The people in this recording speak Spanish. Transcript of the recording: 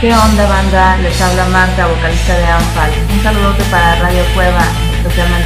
¿Qué onda banda? Les habla Marta, vocalista de Anfal. Un saludote para Radio Cueva, especialmente.